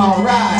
alright.